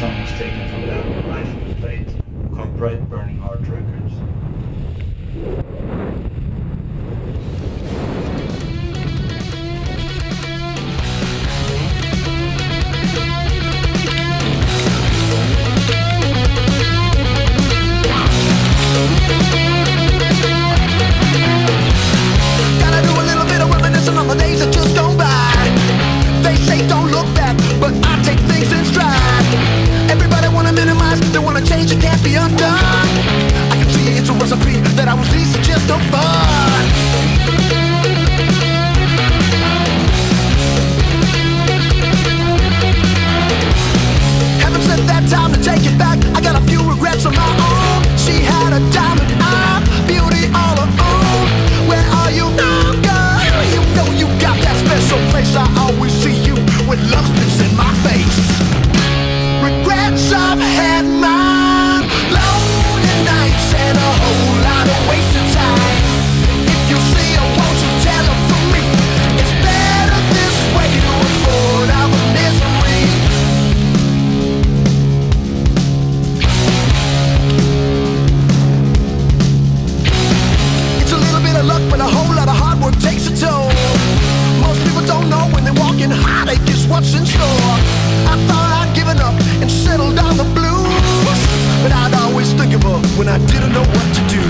song was taken from the album Life was Late, called Bright Burning Heart Records. Sure, I thought I'd given up and settled on the blues, but I'd always think of her when I didn't know what to do.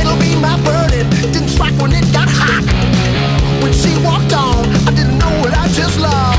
It'll be my burden. Didn't strike when it got hot. When she walked on, I didn't know what I just lost.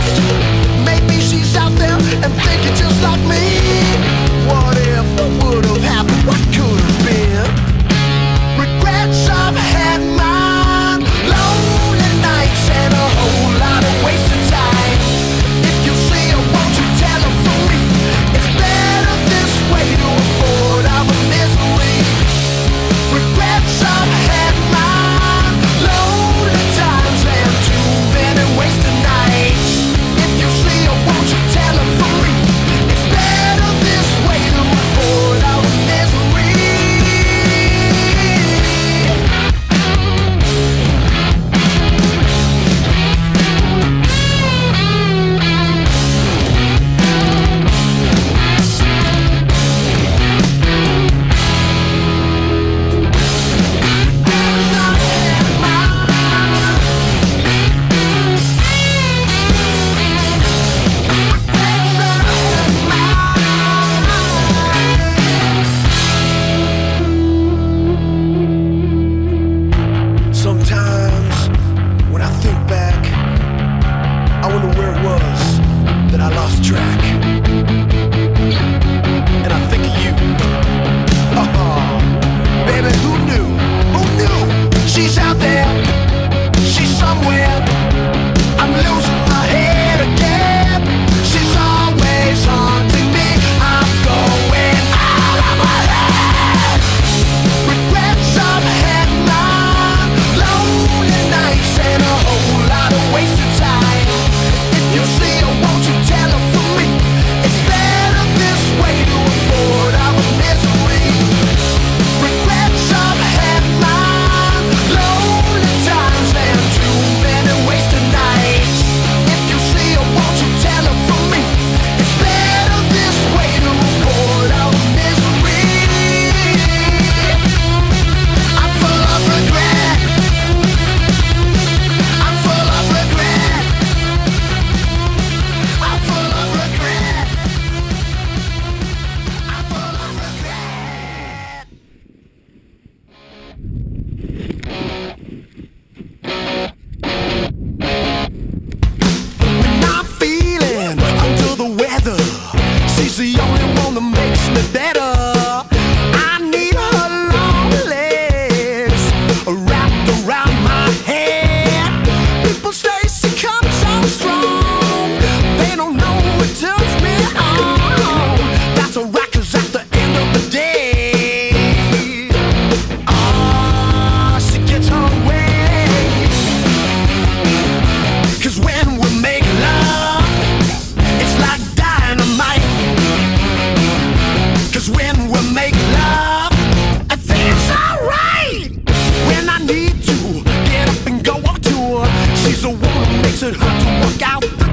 need to get up and go on tour. She's a woman who makes it hard to work out.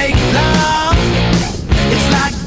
make love. It's like